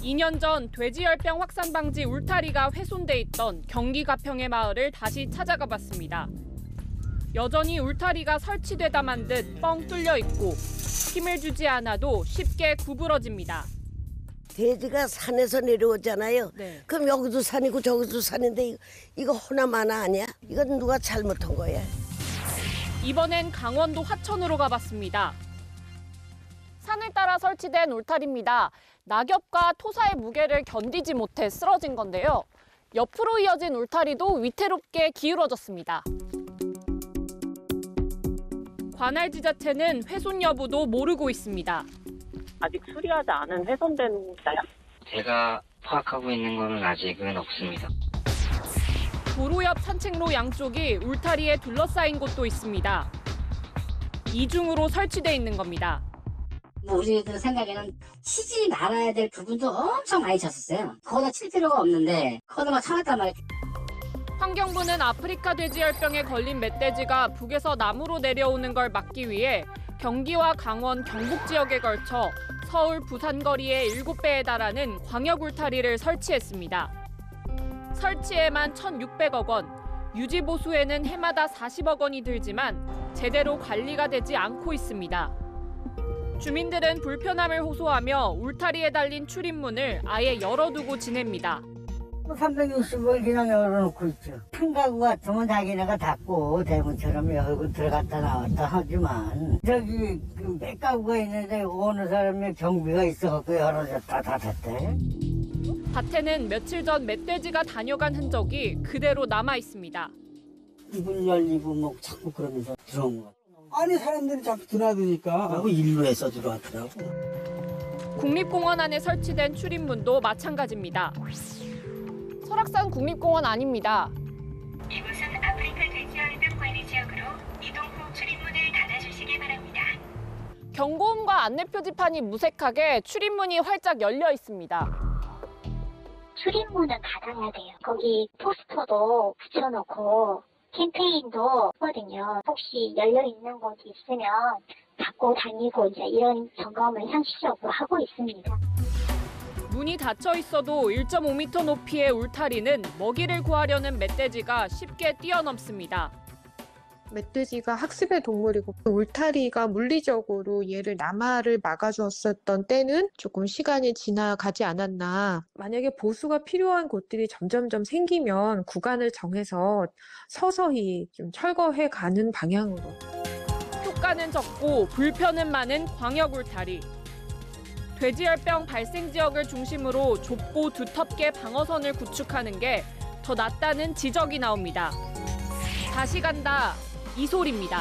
[SPEAKER 41] 2년 전 돼지열병 확산 방지 울타리가 훼손돼 있던 경기 가평의 마을을 다시 찾아가 봤습니다. 여전히 울타리가 설치되다 만 듯 뻥 뚫려 있고 힘을 주지 않아도 쉽게 구부러집니다.
[SPEAKER 51] 돼지가 산에서 내려오잖아요.
[SPEAKER 41] 네.
[SPEAKER 51] 그럼 여기도 산이고 저기도 산인데 이거, 이거 호나마나 아니야? 이건 누가 잘못한 거야?
[SPEAKER 41] 이번엔 강원도 화천으로 가봤습니다. 산을 따라 설치된 울타리입니다. 낙엽과 토사의 무게를 견디지 못해 쓰러진 건데요. 옆으로 이어진 울타리도 위태롭게 기울어졌습니다. 관할 지자체는 훼손 여부도 모르고 있습니다.
[SPEAKER 52] 아직 수리하지 않은 훼손된 자요?
[SPEAKER 53] 제가 파악하고 있는 거는 아직은 없습니다.
[SPEAKER 41] 도로 옆 산책로 양쪽이 울타리에 둘러싸인 곳도 있습니다. 이중으로 설치돼 있는 겁니다.
[SPEAKER 49] 뭐 우리들 생각에는 치지 말아야 될 부분도 엄청 많이 쳤었어요. 거기다 칠 필요가 없는데 거기다 막 쳐놨단 말이에요.
[SPEAKER 41] 환경부는 아프리카 돼지열병에 걸린 멧돼지가 북에서 남으로 내려오는 걸 막기 위해 경기와 강원, 경북 지역에 걸쳐 서울, 부산 거리의 7배에 달하는 광역 울타리를 설치했습니다. 설치에만 1,600억 원, 유지 보수에는 해마다 40억 원이 들지만 제대로 관리가 되지 않고 있습니다. 주민들은 불편함을 호소하며 울타리에 달린 출입문을 아예 열어두고 지냅니다.
[SPEAKER 54] 360을 그냥 열어놓고 있죠. 큰 가구 같으면 자기네가 닫고 대문처럼 열고 들어갔다 나왔다 하지만 저기 그 맥가구가 있는데 어느 사람이 경비가 있어갖고 열어줬다 닫았대.
[SPEAKER 41] 밭에는 며칠 전 멧돼지가 다녀간 흔적이 그대로 남아 있습니다.
[SPEAKER 54] 이불 열리고 뭐 자꾸 그러면서 들어온 거.
[SPEAKER 55] 아니 사람들이 자꾸 드나드니까
[SPEAKER 54] 하고 일로에서 들어왔더라고.
[SPEAKER 41] 국립공원 안에 설치된 출입문도 마찬가지입니다. 설악산 국립공원 아닙니다.
[SPEAKER 56] 이곳은 아프리카 돼지열병 관리 지역으로 이동 후 출입문을 닫아주시기 바랍니다.
[SPEAKER 41] 경고음과 안내 표지판이 무색하게 출입문이 활짝 열려 있습니다.
[SPEAKER 56] 출입문은 닫아야 돼요. 거기 포스터도 붙여놓고 캠페인도 하거든요. 혹시 열려 있는 곳이 있으면 닫고 다니고 이제 이런 점검을 상시적으로 하고 있습니다.
[SPEAKER 41] 문이 닫혀 있어도 1.5m 높이의 울타리는 먹이를 구하려는 멧돼지가 쉽게 뛰어넘습니다.
[SPEAKER 57] 멧돼지가 학습의 동물이고 울타리가 물리적으로 얘를 남하를 막아주었었던 때는 조금 시간이 지나가지 않았나. 만약에 보수가 필요한 곳들이 점점점 생기면 구간을 정해서 서서히 좀 철거해 가는 방향으로.
[SPEAKER 41] 효과는 적고 불편은 많은 광역 울타리. 돼지열병 발생 지역을 중심으로 좁고 두텁게 방어선을 구축하는 게 더 낫다는 지적이 나옵니다. 다시 간다. 이솔입니다.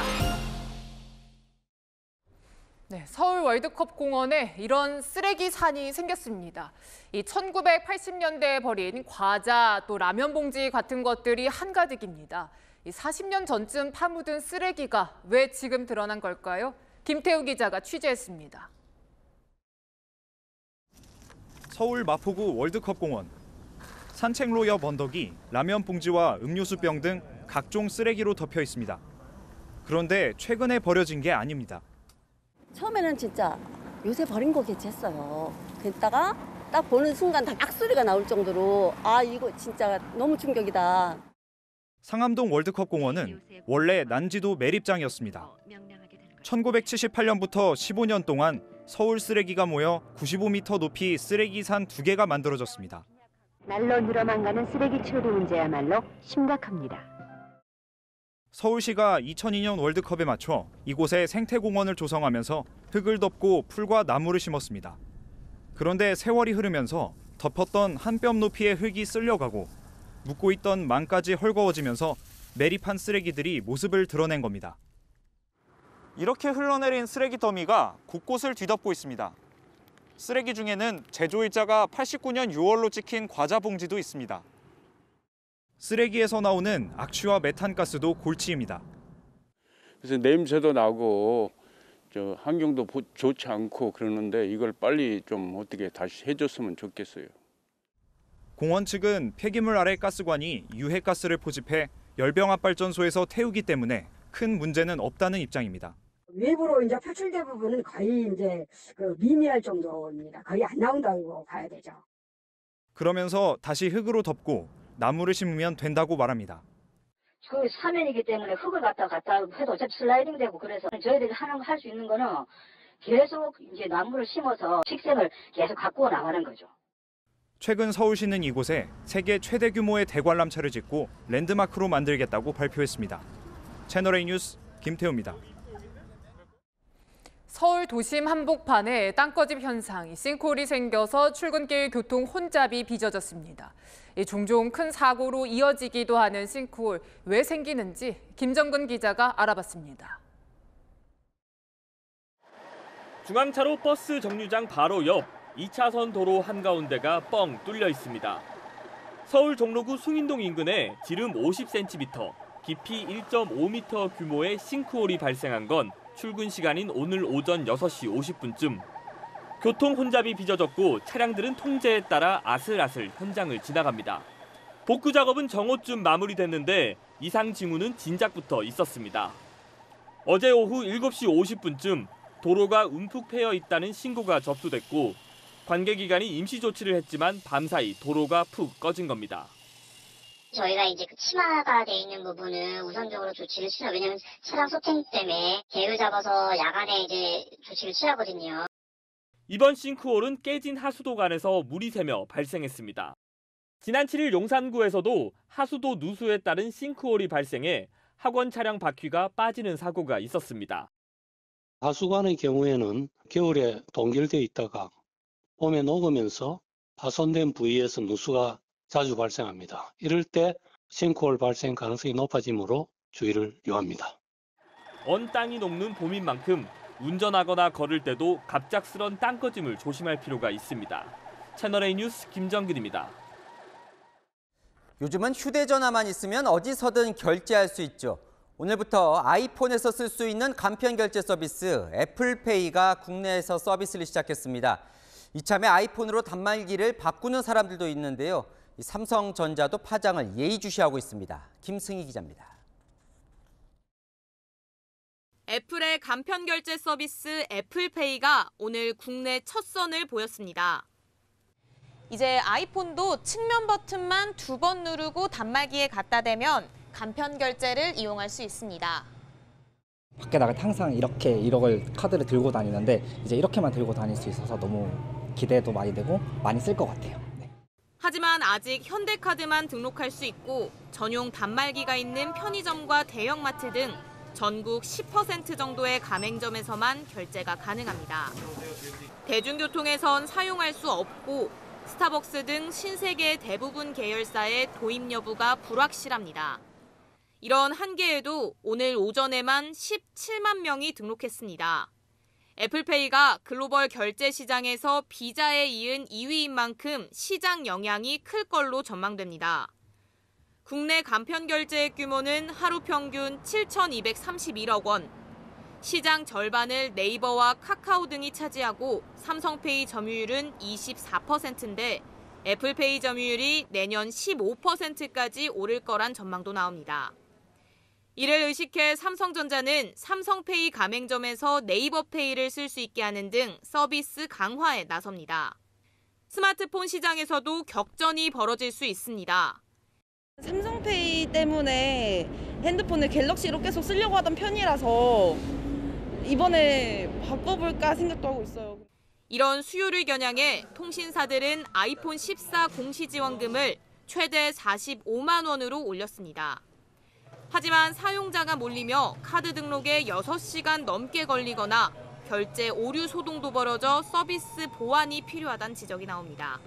[SPEAKER 48] 네, 서울 월드컵 공원에 이런 쓰레기 산이 생겼습니다. 이 1980년대에 버린 과자 또 라면 봉지 같은 것들이 한가득입니다. 이 40년 전쯤 파묻은 쓰레기가 왜 지금 드러난 걸까요? 김태우 기자가 취재했습니다.
[SPEAKER 58] 서울 마포구 월드컵 공원. 산책로 옆 언덕이 라면 봉지와 음료수병 등 각종 쓰레기로 덮여 있습니다. 그런데 최근에 버려진 게 아닙니다.
[SPEAKER 59] 처음에는 진짜 요새 버린 거겠지 했어요. 그랬다가 딱 보는 순간 다 악소리가 나올 정도로 아 이거 진짜 너무 충격이다.
[SPEAKER 60] 상암동 월드컵 공원은 원래 난지도 매립장이었습니다. 1978년부터 15년 동안 서울 쓰레기가 모여 95m 높이 쓰레기 산 두 개가 만들어졌습니다.
[SPEAKER 61] 날로 늘어만 가는 쓰레기 처리 문제야말로 심각합니다.
[SPEAKER 60] 서울시가 2002년 월드컵에 맞춰 이곳에 생태공원을 조성하면서 흙을 덮고 풀과 나무를 심었습니다. 그런데 세월이 흐르면서 덮었던 한 뼘 높이의 흙이 쓸려가고 묻고 있던 망까지 헐거워지면서 매립한 쓰레기들이 모습을 드러낸 겁니다. 이렇게 흘러내린 쓰레기 더미가 곳곳을 뒤덮고 있습니다. 쓰레기 중에는 제조일자가 89년 6월로 찍힌 과자 봉지도 있습니다. 쓰레기에서 나오는 악취와 메탄가스도 골치입니다.
[SPEAKER 62] 그래서 냄새도 나고 저 환경도 보- 좋지 않고 그러는데 이걸 빨리 좀 어떻게 다시 해줬으면 좋겠어요.
[SPEAKER 60] 공원 측은 폐기물 아래 가스관이 유해가스를 포집해 열병합 발전소에서 태우기 때문에 큰 문제는 없다는 입장입니다.
[SPEAKER 63] 외부로 이제 표출된 부분은 거의 이제 그 미미할 정도입니다. 거의 안 나온다고 봐야 되죠.
[SPEAKER 60] 그러면서 다시 흙으로 덮고 나무를 심으면 된다고 말합니다.
[SPEAKER 8] 그 사면이기 때문에 흙을 갖다 갖다 해도 어차피 슬라이딩 되고 그래서 저희들이 하는 할 수 있는 거는 계속 이제 나무를 심어서 식생을 계속 갖고 나가는 거죠.
[SPEAKER 60] 최근 서울시는 이곳에 세계 최대 규모의 대관람차를 짓고 랜드마크로 만들겠다고 발표했습니다. 채널A 뉴스 김태우입니다.
[SPEAKER 48] 서울 도심 한복판에 땅꺼집 현상, 싱크홀이 생겨서 출근길 교통 혼잡이 빚어졌습니다. 이 종종 큰 사고로 이어지기도 하는 싱크홀 왜 생기는지 김정근 기자가 알아봤습니다.
[SPEAKER 64] 중앙차로 버스 정류장 바로 옆 2차선 도로 한가운데가 뻥 뚫려 있습니다. 서울 종로구 숭인동 인근에 지름 50cm, 깊이 1.5m 규모의 싱크홀이 발생한 건 출근 시간인 오늘 오전 6시 50분쯤. 교통 혼잡이 빚어졌고 차량들은 통제에 따라 아슬아슬 현장을 지나갑니다. 복구 작업은 정오쯤 마무리됐는데 이상 징후는 진작부터 있었습니다. 어제 오후 7시 50분쯤 도로가 움푹 패여 있다는 신고가 접수됐고 관계기관이 임시 조치를 했지만 밤사이 도로가 푹 꺼진 겁니다.
[SPEAKER 56] 저희가 이제 그 치마가 돼 있는 부분은 우선적으로 조치를 취하 왜냐면 차량 소탱 때문에 계획 잡아서 야간에 이제 조치를 취하거든요.
[SPEAKER 64] 이번 싱크홀은 깨진 하수도관에서 물이 새며 발생했습니다. 지난 7일 용산구에서도 하수도 누수에 따른 싱크홀이 발생해 학원 차량 바퀴가 빠지는 사고가 있었습니다.
[SPEAKER 65] 하수관의 경우에는 겨울에 동결되어 있다가 봄에 녹으면서 파손된 부위에서 누수가 자주 발생합니다. 이럴 때 싱크홀 발생 가능성이 높아지므로 주의를 요합니다.
[SPEAKER 64] 언 땅이 녹는 봄인 만큼 운전하거나 걸을 때도 갑작스런 땅꺼짐을 조심할 필요가 있습니다. 채널A 뉴스 김정근입니다.
[SPEAKER 1] 요즘은 휴대전화만 있으면 어디서든 결제할 수 있죠. 오늘부터 아이폰에서 쓸 수 있는 간편 결제 서비스 애플페이가 국내에서 서비스를 시작했습니다. 이참에 아이폰으로 단말기를 바꾸는 사람들도 있는데요. 이 삼성전자도 파장을 예의주시하고 있습니다. 김승희 기자입니다.
[SPEAKER 66] 애플의 간편 결제 서비스 애플페이가 오늘 국내 첫 선을 보였습니다. 이제 아이폰도 측면 버튼만 두 번 누르고 단말기에 갖다 대면 간편 결제를 이용할 수 있습니다.
[SPEAKER 67] 밖에 나갈 때 항상 이렇게 1억을 카드를 들고 다니는데 이제 이렇게만 들고 다닐 수 있어서 너무 기대도 많이 되고 많이 쓸 것 같아요.
[SPEAKER 66] 하지만 아직 현대카드만 등록할 수 있고 전용 단말기가 있는 편의점과 대형마트 등 전국 10% 정도의 가맹점에서만 결제가 가능합니다. 대중교통에선 사용할 수 없고 스타벅스 등 신세계 대부분 계열사의 도입 여부가 불확실합니다. 이런 한계에도 오늘 오전에만 17만 명이 등록했습니다. 애플페이가 글로벌 결제 시장에서 비자에 이은 2위인 만큼 시장 영향이 클 걸로 전망됩니다. 국내 간편 결제액 규모는 하루 평균 7,231억 원. 시장 절반을 네이버와 카카오 등이 차지하고 삼성페이 점유율은 24%인데 애플페이 점유율이 내년 15%까지 오를 거란 전망도 나옵니다. 이를 의식해 삼성전자는 삼성페이 가맹점에서 네이버페이를 쓸 수 있게 하는 등 서비스 강화에 나섭니다. 스마트폰 시장에서도 격전이 벌어질 수 있습니다.
[SPEAKER 68] 삼성페이 때문에 핸드폰을 갤럭시로 계속 쓰려고 하던 편이라서 이번에 바꿔볼까 생각도 하고 있어요.
[SPEAKER 66] 이런 수요를 겨냥해 통신사들은 아이폰 14 공시 지원금을 최대 45만 원으로 올렸습니다. 하지만 사용자가 몰리며 카드 등록에 6시간 넘게 걸리거나 결제 오류 소동도 벌어져 서비스 보완이 필요하다는 지적이 나옵니다.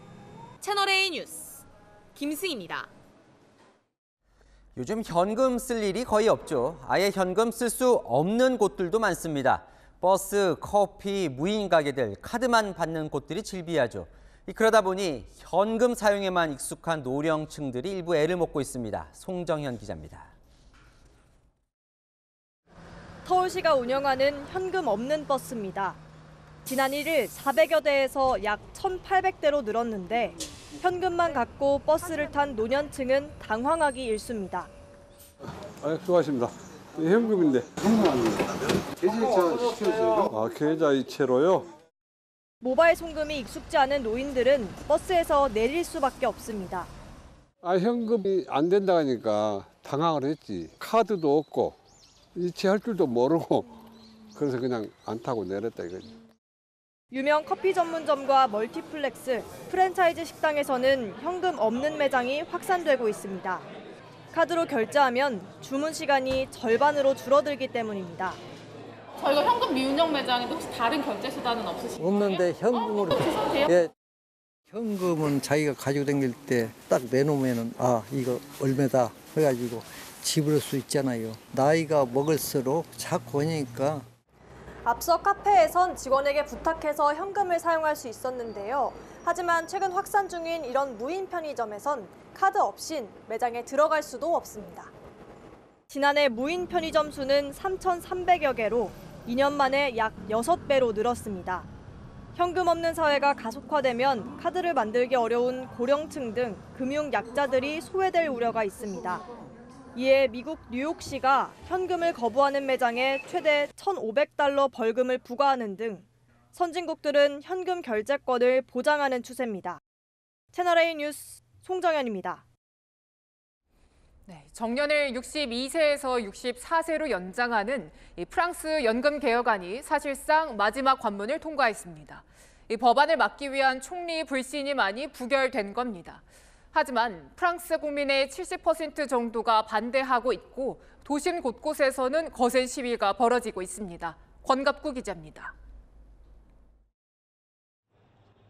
[SPEAKER 66] 채널A 뉴스 김승입니다.
[SPEAKER 1] 요즘 현금 쓸 일이 거의 없죠. 아예 현금 쓸 수 없는 곳들도 많습니다. 버스, 커피, 무인 가게들, 카드만 받는 곳들이 즐비하죠. 그러다 보니 현금 사용에만 익숙한 노령층들이 일부 애를 먹고 있습니다. 송정현 기자입니다.
[SPEAKER 69] 서울시가 운영하는 현금 없는 버스입니다. 지난 1일 400여 대에서 약 1,800대로 늘었는데 현금만 갖고 버스를 탄 노년층은 당황하기 일쑤입니다.
[SPEAKER 70] 아, 수고하십니다. 현금인데. 현금 아니에요. 계좌이체 시켜주세요. 아, 계좌이체로요?
[SPEAKER 69] 모바일 송금이 익숙지 않은 노인들은 버스에서 내릴 수밖에 없습니다.
[SPEAKER 70] 아, 현금이 안 된다 하니까 당황을 했지. 카드도 없고 이체할 줄도 모르고 그래서 그냥 안 타고 내렸다 이거지.
[SPEAKER 69] 유명 커피 전문점과 멀티플렉스, 프랜차이즈 식당에서는 현금 없는 매장이 확산되고 있습니다. 카드로 결제하면 주문 시간이 절반으로 줄어들기 때문입니다.
[SPEAKER 48] 저희가 현금 미운영 매장인데 혹시 다른 결제 수단은 없으신가요?
[SPEAKER 71] 없는데 현금으로
[SPEAKER 48] 주셔도
[SPEAKER 71] 예. 현금은 자기가 가지고 다닐 때 딱 내놓으면은 아 이거 얼마다 해가지고 지불할 수 있잖아요. 나이가 먹을수록 오니까
[SPEAKER 69] 앞서 카페에선 직원에게 부탁해서 현금을 사용할 수 있었는데요. 하지만 최근 확산 중인 이런 무인 편의점에선 카드 없인 매장에 들어갈 수도 없습니다. 지난해 무인 편의점 수는 3,300여 개로 2년 만에 약 6배로 늘었습니다. 현금 없는 사회가 가속화되면 카드를 만들기 어려운 고령층 등 금융 약자들이 소외될 우려가 있습니다. 이에 미국 뉴욕시가 현금을 거부하는 매장에 최대 1,500달러 벌금을 부과하는 등 선진국들은 현금 결제권을 보장하는 추세입니다. 채널A 뉴스 송정현입니다.
[SPEAKER 48] 네, 정년을 62세에서 64세로 연장하는 이 프랑스 연금 개혁안이 사실상 마지막 관문을 통과했습니다. 이 법안을 막기 위한 총리 불신이 많이 부결된 겁니다. 하지만 프랑스 국민의 70% 정도가 반대하고 있고 도심 곳곳에서는 거센 시위가 벌어지고 있습니다. 권갑구 기자입니다.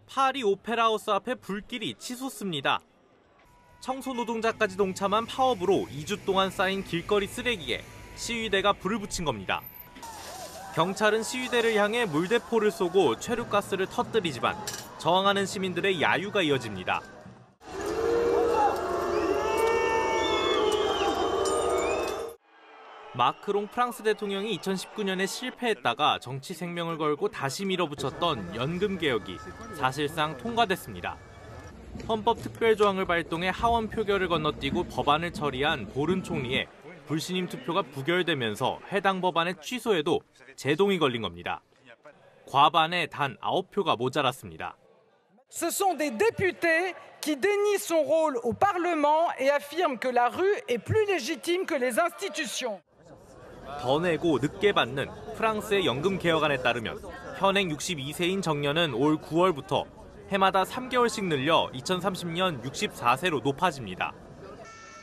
[SPEAKER 59] 파리 오페라하우스 앞에 불길이 치솟습니다. 청소 노동자까지 동참한 파업으로 2주 동안 쌓인 길거리 쓰레기에 시위대가 불을 붙인 겁니다. 경찰은 시위대를 향해 물대포를 쏘고 최루가스를 터뜨리지만 저항하는 시민들의 야유가 이어집니다. 마크롱 프랑스 대통령이 2019년에 실패했다가 정치 생명을 걸고 다시 밀어붙였던 연금 개혁이 사실상 통과됐습니다. 헌법 특별 조항을 발동해 하원 표결을 건너뛰고 법안을 처리한 보른 총리의 불신임 투표가 부결되면서 해당 법안의 취소에도 제동이 걸린 겁니다. 과반에 단 9표가 모자랐습니다.
[SPEAKER 72] Ce sont des députés qui dénient son rôle au Parlement et affirment que la rue est plus légitime que les institutions.
[SPEAKER 59] 더 내고 늦게 받는 프랑스의 연금 개혁안에 따르면 현행 62세인 정년은 올 9월부터 해마다 3개월씩 늘려 2030년 64세로 높아집니다.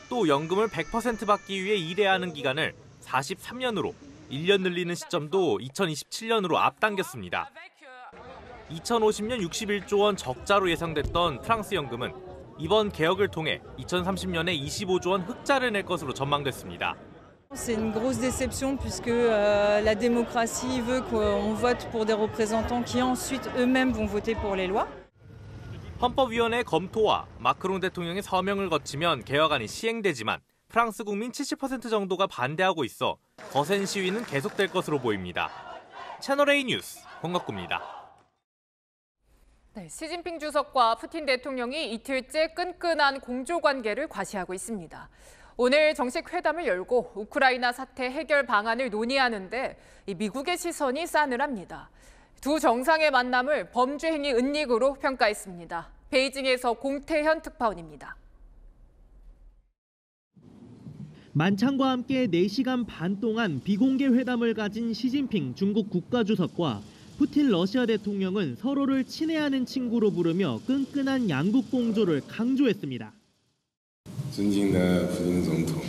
[SPEAKER 59] 또 연금을 100% 받기 위해 일해야 하는 기간을 43년으로 1년 늘리는 시점도 2027년으로 앞당겼습니다. 2050년 61조 원 적자로 예상됐던 프랑스 연금은 이번 개혁을 통해 2030년에 25조 원 흑자를 낼 것으로 전망됐습니다.
[SPEAKER 73] C'est une grosse déception puisque euh, la démocratie veut qu'on vote pour des représentants qui ensuite eux-mêmes vont voter pour les lois.
[SPEAKER 59] 헌법위원회 검토와 마크롱 대통령의 서명을 거치면 개혁안이 시행되지만 프랑스 국민 70% 정도가 반대하고 있어 거센 시위는 계속될 것으로 보입니다. 채널A 뉴스 홍각구입니다.
[SPEAKER 48] 네, 시진핑 주석과 푸틴 대통령이 이틀째 끈끈한 공조 관계를 과시하고 있습니다. 오늘 정식 회담을 열고 우크라이나 사태 해결 방안을 논의하는데 이 미국의 시선이 싸늘합니다. 두 정상의 만남을 범죄 행위 은닉으로 평가했습니다. 베이징에서 공태현 특파원입니다.
[SPEAKER 74] 만찬과 함께 4시간 반 동안 비공개 회담을 가진 시진핑 중국 국가주석과 푸틴 러시아 대통령은 서로를 친애하는 친구로 부르며 끈끈한 양국 공조를 강조했습니다.
[SPEAKER 8] 尊敬的普京总统，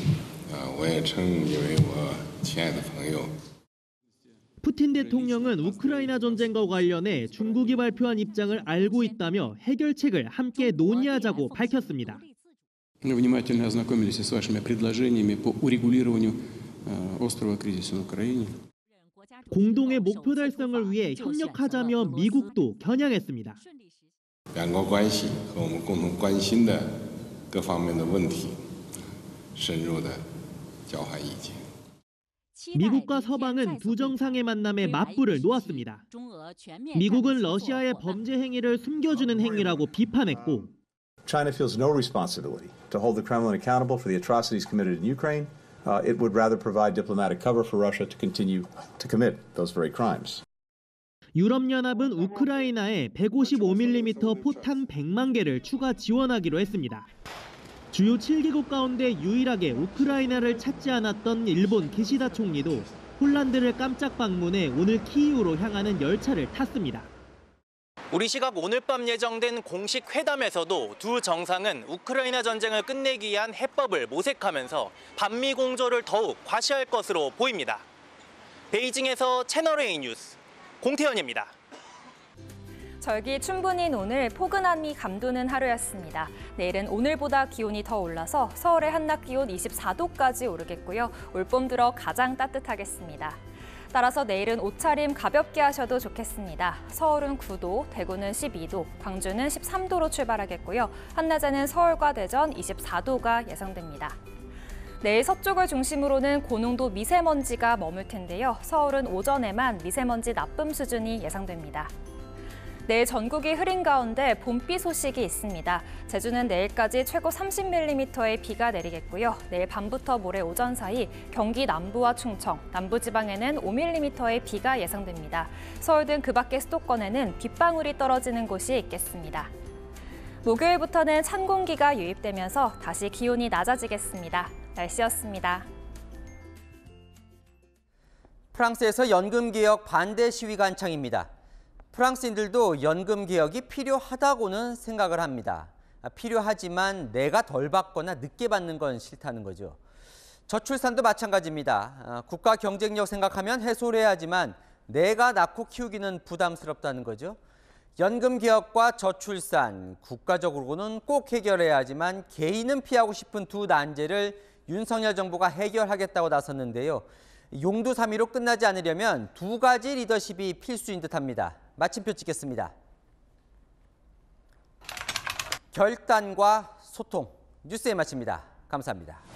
[SPEAKER 8] 啊，我也称你为我亲爱的朋友。
[SPEAKER 74] 푸틴 대통령은 우크라이나 전쟁과 관련해 중국이 발표한 입장을 알고 있다며 해결책을 함께 논의하자고 밝혔습니다.
[SPEAKER 75] Мы внимательно ознакомились с вашими предложениями по урегулированию э, острого кризиса на Украине.
[SPEAKER 74] 공동의 목표 달성을 위해 협력하자며 미국도 겨냥했습니다.
[SPEAKER 8] 两国关系和我们共同关心的 各方面的问题，深入的交换意见。
[SPEAKER 74] 미국과 서방은 두 정상의 만남에 맞불을 놓았습니다. 미국은 러시아의 범죄 행위를 숨겨주는 행위라고 비판했고
[SPEAKER 76] China feels no responsibility to hold the Kremlin accountable for the atrocities committed in Ukraine. Uh, it would rather provide diplomatic cover for Russia to continue to commit those very crimes.
[SPEAKER 74] 유럽연합은 우크라이나에 155mm 포탄 100만 개를 추가 지원하기로 했습니다. 주요 7개국 가운데 유일하게 우크라이나를 찾지 않았던 일본 기시다 총리도 폴란드를 깜짝 방문해 오늘 키이우로 향하는 열차를 탔습니다.
[SPEAKER 77] 우리 시각 오늘 밤 예정된 공식 회담에서도 두 정상은 우크라이나 전쟁을 끝내기 위한 해법을 모색하면서 반미 공조를 더욱 과시할 것으로 보입니다. 베이징에서 채널A 뉴스 공태현입니다.
[SPEAKER 25] 절기 춘분인 오늘 포근함이 감도는 하루였습니다. 내일은 오늘보다 기온이 더 올라서 서울의 한낮 기온 24도까지 오르겠고요. 올봄 들어 가장 따뜻하겠습니다. 따라서 내일은 옷차림 가볍게 하셔도 좋겠습니다. 서울은 9도, 대구는 12도, 광주는 13도로 출발하겠고요. 한낮에는 서울과 대전 24도가 예상됩니다. 내일 서쪽을 중심으로는 고농도 미세먼지가 머물 텐데요. 서울은 오전에만 미세먼지 나쁨 수준이 예상됩니다. 내일 전국이 흐린 가운데 봄비 소식이 있습니다. 제주는 내일까지 최고 30mm의 비가 내리겠고요. 내일 밤부터 모레 오전 사이 경기 남부와 충청, 남부지방에는 5mm의 비가 예상됩니다. 서울 등 그 밖의 수도권에는 빗방울이 떨어지는 곳이 있겠습니다. 목요일부터는 찬 공기가 유입되면서 다시 기온이 낮아지겠습니다. 날씨였습니다.
[SPEAKER 1] 프랑스에서 연금 개혁 반대 시위가 한창입니다. 프랑스인들도 연금 개혁이 필요하다고는 생각을 합니다. 필요하지만 내가 덜 받거나 늦게 받는 건 싫다는 거죠. 저출산도 마찬가지입니다. 국가 경쟁력 생각하면 해소를 해야지만 내가 낳고 키우기는 부담스럽다는 거죠. 연금 개혁과 저출산, 국가적으로는 꼭 해결해야 하지만 개인은 피하고 싶은 두 난제를 윤석열 정부가 해결하겠다고 나섰는데요. 용두사미로 끝나지 않으려면 두 가지 리더십이 필수인 듯합니다. 마침표 찍겠습니다. 결단과 소통, 뉴스에 마칩니다. 감사합니다.